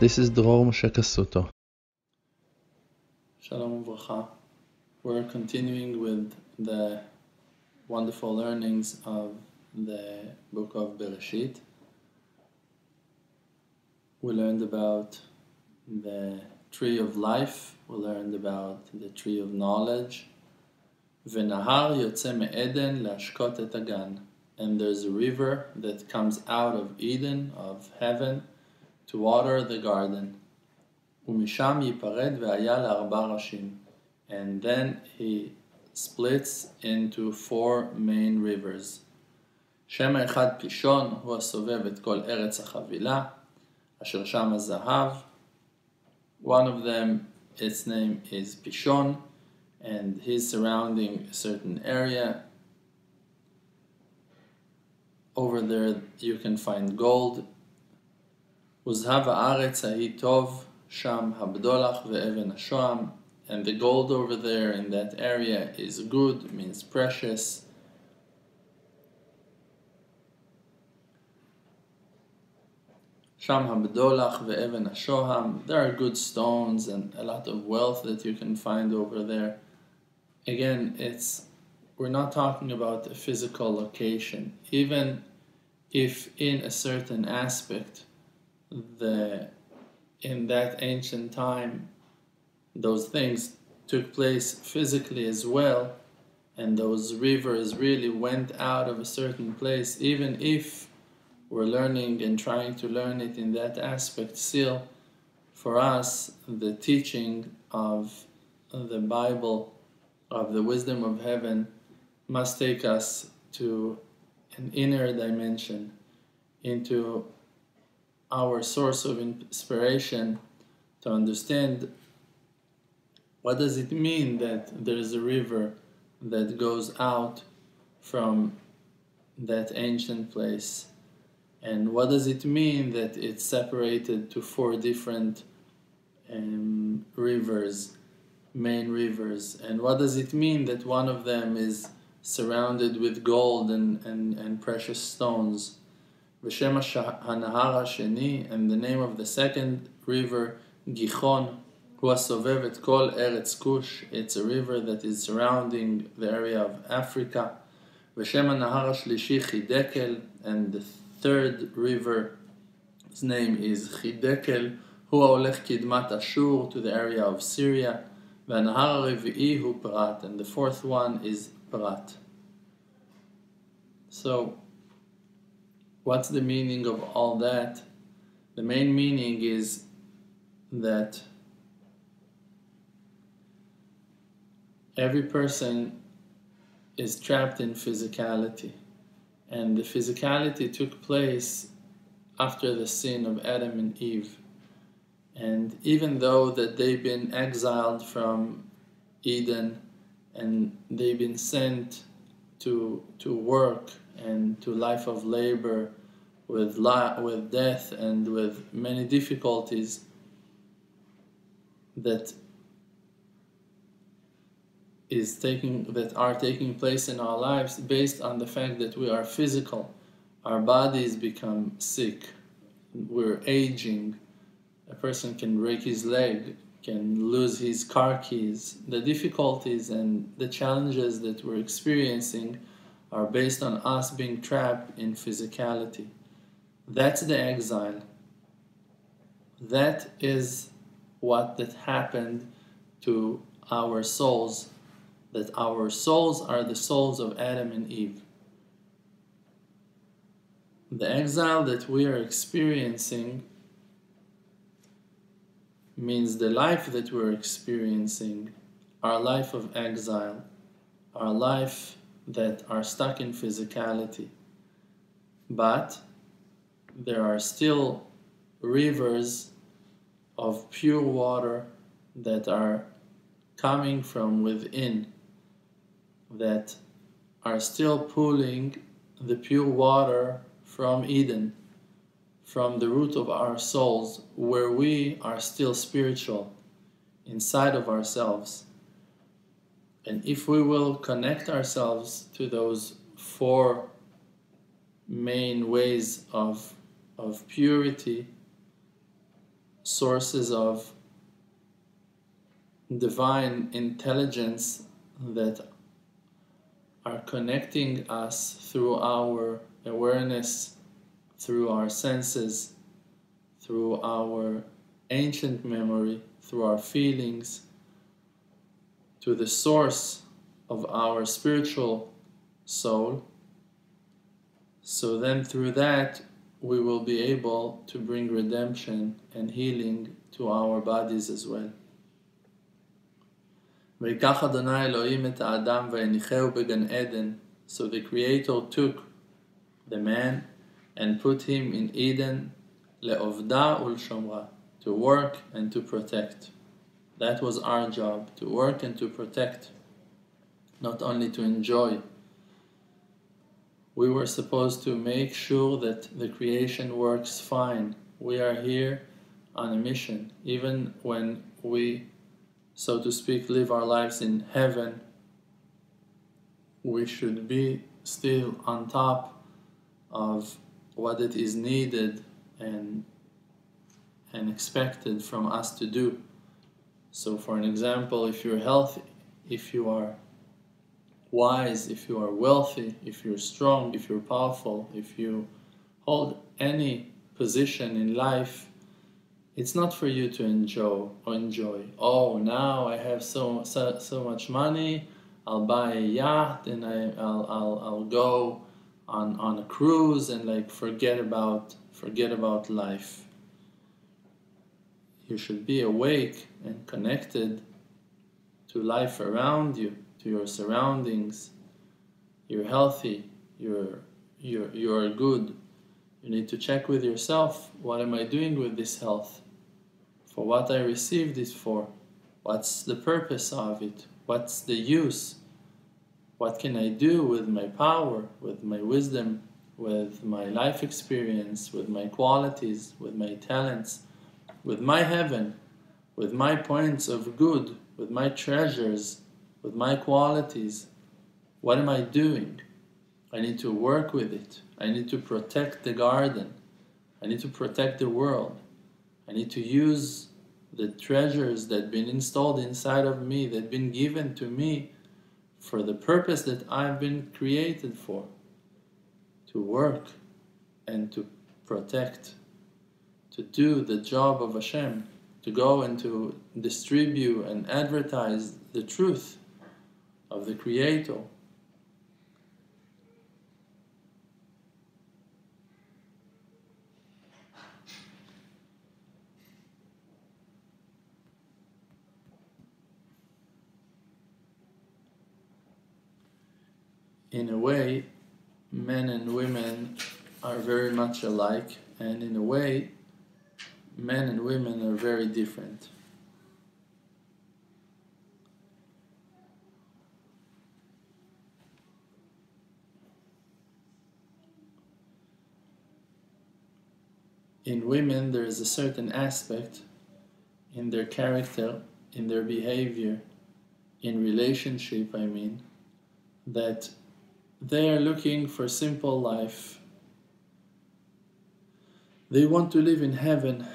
This is Dror Moshe Kasuto. Shalom Uvracha. We're continuing with the wonderful learnings of the book of Bereshit. We learned about the tree of life, we learned about the tree of knowledge. Yotze me'eden et agan. And there's a river that comes out of Eden, of heaven, to water the garden. ומשם ייפרד והיה לארבע ראשים. And then he splits into four main rivers. שם האחד פישון הוא הסובב את כל ארץ החבילה, אשר שם הזהב. One of them, its name is Pishon, and he's surrounding a certain area. Over there you can find gold. Uzhav ha'aretz ha'itov, sham habdolach ve'even ha'shoam. And the gold over there in that area is good, means precious. Sham habdolach ve'even ha'shoam. There are good stones and a lot of wealth that you can find over there. Again, it's we're not talking about a physical location. Even if in a certain aspect the in that ancient time those things took place physically as well and those rivers really went out of a certain place even if we're learning and trying to learn it in that aspect still. For us the teaching of the bible of the wisdom of heaven must take us to an inner dimension into our source of inspiration to understand what does it mean that there is a river that goes out from that ancient place? And what does it mean that it's separated to four different um, rivers main rivers? And what does it mean that one of them is surrounded with gold and, and, and precious stones ושם הנהר השני, and the name of the second river, גיחון, הוא הסובב את כל ארץ כוש, it's a river that is surrounding the area of Africa, ושם הנהר השלישי חידקל, and the third river, his name is חידקל, הוא ההולך קדמת אשור to the area of Syria, והנהר הרביעי הוא פרת, and the fourth one is פרת. So, What's the meaning of all that? The main meaning is that every person is trapped in physicality, and the physicality took place after the sin of Adam and Eve. And even though that they've been exiled from Eden and they've been sent to to work and to life of labor with li- with death and with many difficulties that is taking that are taking place in our lives based on the fact that we are physical. Our bodies become sick. We're aging. A person can break his leg can lose his car keys. The difficulties and the challenges that we're experiencing are based on us being trapped in physicality. That's the exile. That is what that happened to our souls. That our souls are the souls of Adam and Eve. The exile that we are experiencing means the life that we're experiencing, our life of exile, our life that are stuck in physicality. But there are still rivers of pure water that are coming from within that are still pulling the pure water from Eden, from the root of our souls, where we are still spiritual inside of ourselves. And if we will connect ourselves to those four main ways of, of purity, sources of divine intelligence that are connecting us through our awareness, through our senses, through our ancient memory, through our feelings, to the source of our spiritual soul. So then, through that, we will be able to bring redemption and healing to our bodies as well. ויקח אדוני אלוהים את האדם והניחהו בגן עדן. So the Creator took the man and put him in Eden לעובדה ולשומרה, to work and to protect. That was our job, to work and to protect, not only to enjoy. We were supposed to make sure that the creation works fine. We are here on a mission, even when we so to speak, live our lives in heaven, we should be still on top of what it is needed and and expected from us to do. So for an example, if you're healthy, if you are wise, if you are wealthy, if you're strong, if you're powerful, if you hold any position in life, it's not for you to enjoy or enjoy. Oh now i have so so, so much money i'll buy a yacht and I, I'll, I'll i'll go on on a cruise and like forget about forget about life you should be awake and connected to life around you to your surroundings you're healthy you're you're you're good you need to check with yourself what am I doing with this health? For what I received it for? What's the purpose of it? What's the use? What can I do with my power, with my wisdom, with my life experience, with my qualities, with my talents, with my heaven, with my points of good, with my treasures, with my qualities? What am I doing? I need to work with it. I need to protect the garden. I need to protect the world. I need to use the treasures that have been installed inside of me, that have been given to me for the purpose that I've been created for to work and to protect, to do the job of Hashem, to go and to distribute and advertise the truth of the Creator. in a way, men and women are very much alike, and in a way, men and women are very different. In women, there is a certain aspect in their character, in their behavior, in relationship, I mean, that they are looking for simple life. They want to live in heaven.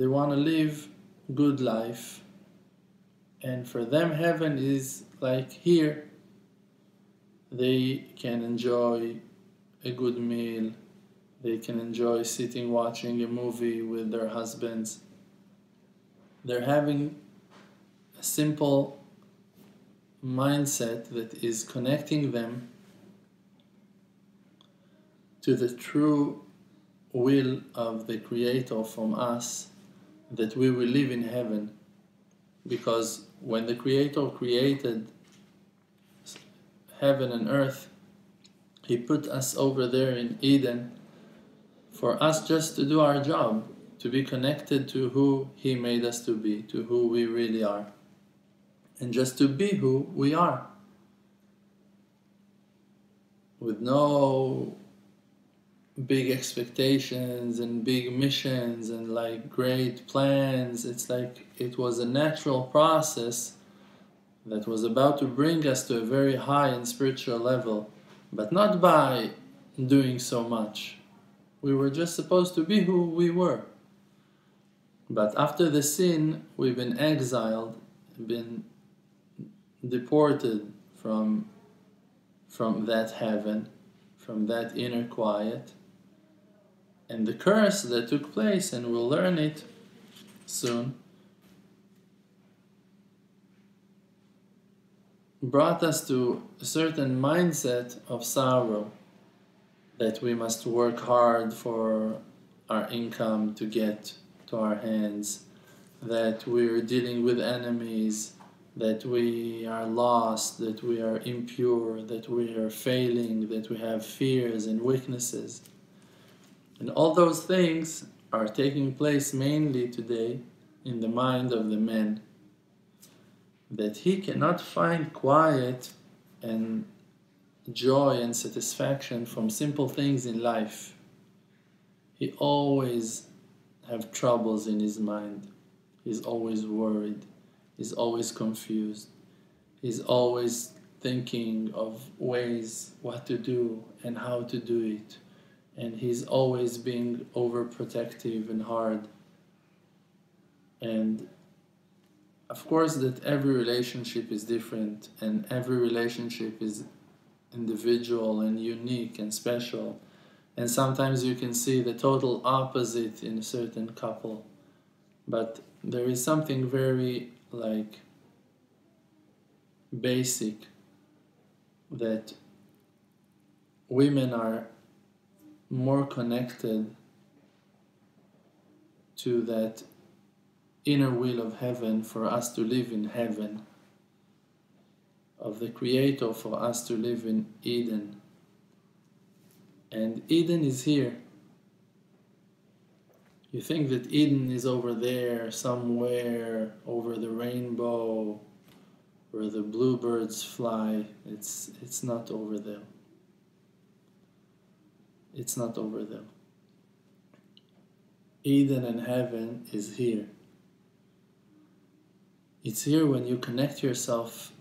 They want to live good life. And for them, heaven is like here. They can enjoy a good meal. They can enjoy sitting watching a movie with their husbands. They're having a simple mindset that is connecting them to the true will of the Creator from us that we will live in heaven. Because when the Creator created heaven and earth, He put us over there in Eden for us just to do our job, to be connected to who He made us to be, to who we really are, and just to be who we are. With no big expectations and big missions and like great plans. It's like it was a natural process that was about to bring us to a very high and spiritual level, but not by doing so much. We were just supposed to be who we were. But after the sin, we've been exiled, been deported from, from that heaven, from that inner quiet. And the curse that took place, and we'll learn it soon, brought us to a certain mindset of sorrow that we must work hard for our income to get to our hands, that we're dealing with enemies, that we are lost, that we are impure, that we are failing, that we have fears and weaknesses. And all those things are taking place mainly today in the mind of the man. That he cannot find quiet and joy and satisfaction from simple things in life. He always have troubles in his mind. He's always worried. He's always confused. He's always thinking of ways what to do and how to do it. And he's always being overprotective and hard. And of course that every relationship is different and every relationship is individual and unique and special and sometimes you can see the total opposite in a certain couple but there is something very like basic that women are more connected to that inner will of heaven for us to live in heaven of the creator for us to live in Eden and Eden is here. You think that Eden is over there, somewhere over the rainbow, where the bluebirds fly. It's, it's not over there. It's not over though. Eden and heaven is here. It's here when you connect yourself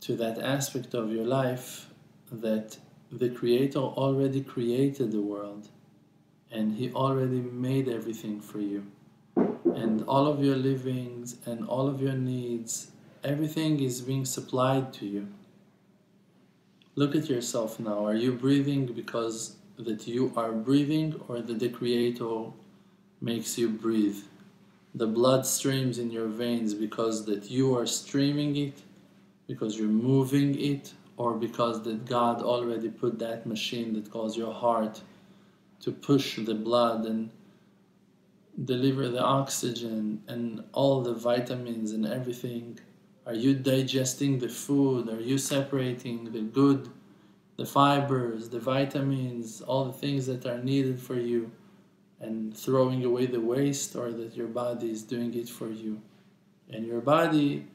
to that aspect of your life that the Creator already created the world and He already made everything for you. And all of your livings and all of your needs, everything is being supplied to you. Look at yourself now. Are you breathing because that you are breathing or that the Creator makes you breathe? The blood streams in your veins because that you are streaming it, because you're moving it, or because that God already put that machine that calls your heart to push the blood and deliver the oxygen and all the vitamins and everything? Are you digesting the food? Are you separating the good, the fibers, the vitamins, all the things that are needed for you and throwing away the waste or that your body is doing it for you? And your body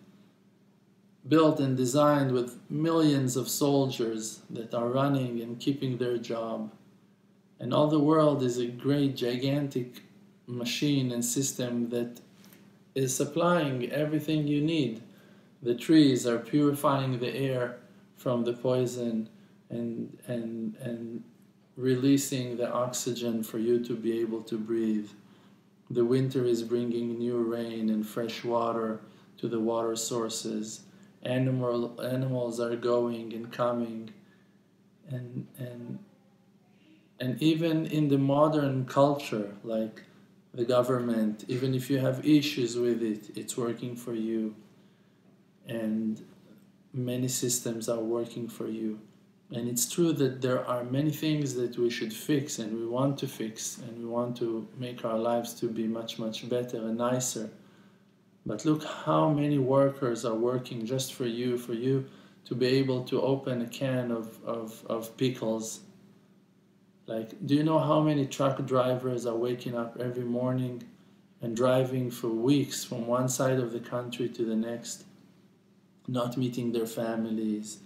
built and designed with millions of soldiers that are running and keeping their job. And all the world is a great, gigantic machine and system that is supplying everything you need. The trees are purifying the air from the poison and, and, and releasing the oxygen for you to be able to breathe. The winter is bringing new rain and fresh water to the water sources. Animal animals are going and coming. And and and even in the modern culture like the government even if you have issues with it it's working for you. And many systems are working for you and it's true that there are many things that we should fix and we want to fix and we want to make our lives to be much much better and nicer but look how many workers are working just for you, for you to be able to open a can of, of, of pickles. Like, do you know how many truck drivers are waking up every morning and driving for weeks from one side of the country to the next, not meeting their families,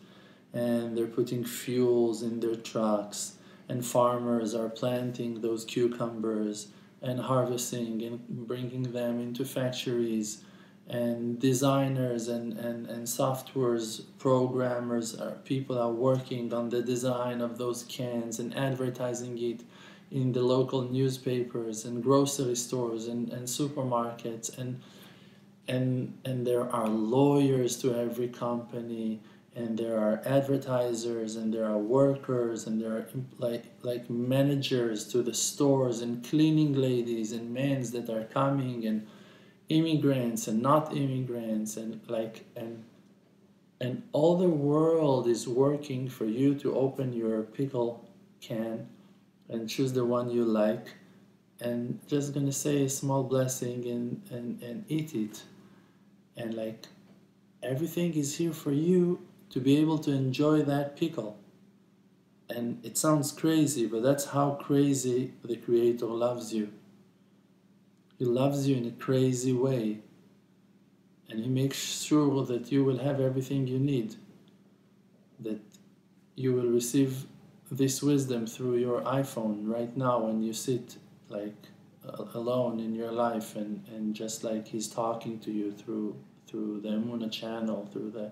and they're putting fuels in their trucks, and farmers are planting those cucumbers and harvesting and bringing them into factories. And designers and, and, and softwares programmers are people are working on the design of those cans and advertising it in the local newspapers and grocery stores and, and supermarkets. And and and there are lawyers to every company and there are advertisers and there are workers and there are like like managers to the stores and cleaning ladies and men that are coming and immigrants and not immigrants and like and and all the world is working for you to open your pickle can and choose the one you like and just gonna say a small blessing and, and, and eat it. And like everything is here for you to be able to enjoy that pickle. And it sounds crazy but that's how crazy the creator loves you. He loves you in a crazy way. And he makes sure that you will have everything you need that you will receive this wisdom through your iPhone right now when you sit like alone in your life and, and just like he's talking to you through through the Emunah channel through the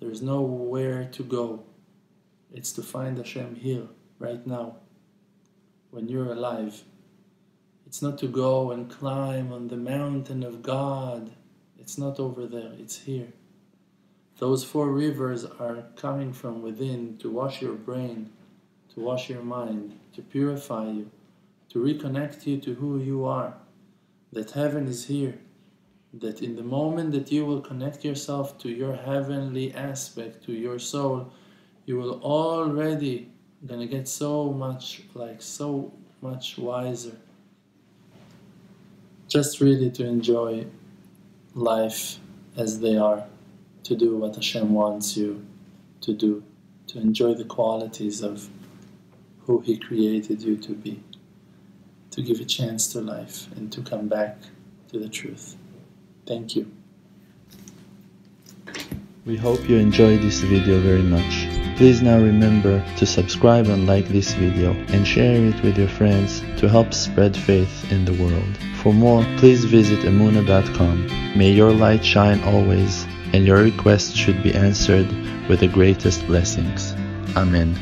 there's nowhere to go it's to find Hashem here right now when you're alive it's not to go and climb on the mountain of God it's not over there, it's here. Those four rivers are coming from within to wash your brain, to wash your mind, to purify you, to reconnect you to who you are. That heaven is here. That in the moment that you will connect yourself to your heavenly aspect, to your soul, you will already gonna get so much like so much wiser. Just really to enjoy life as they are, to do what Hashem wants you to do, to enjoy the qualities of who He created you to be, to give a chance to life and to come back to the truth. Thank you. We hope you enjoyed this video very much. Please now remember to subscribe and like this video and share it with your friends to help spread faith in the world. For more, please visit Emunah.com. May your light shine always, and your requests should be answered with the greatest blessings. Amen.